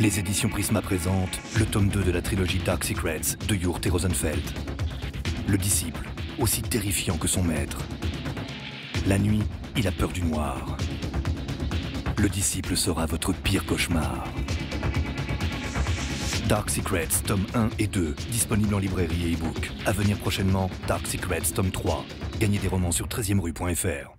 Les éditions Prisma présentent le tome 2 de la trilogie Dark Secrets de Jurt et Rosenfeld. Le disciple, aussi terrifiant que son maître. La nuit, il a peur du noir. Le disciple sera votre pire cauchemar. Dark Secrets, tome 1 et 2, disponibles en librairie et e-book. À venir prochainement, Dark Secrets, tome 3. Gagnez des romans sur 13e rue.fr.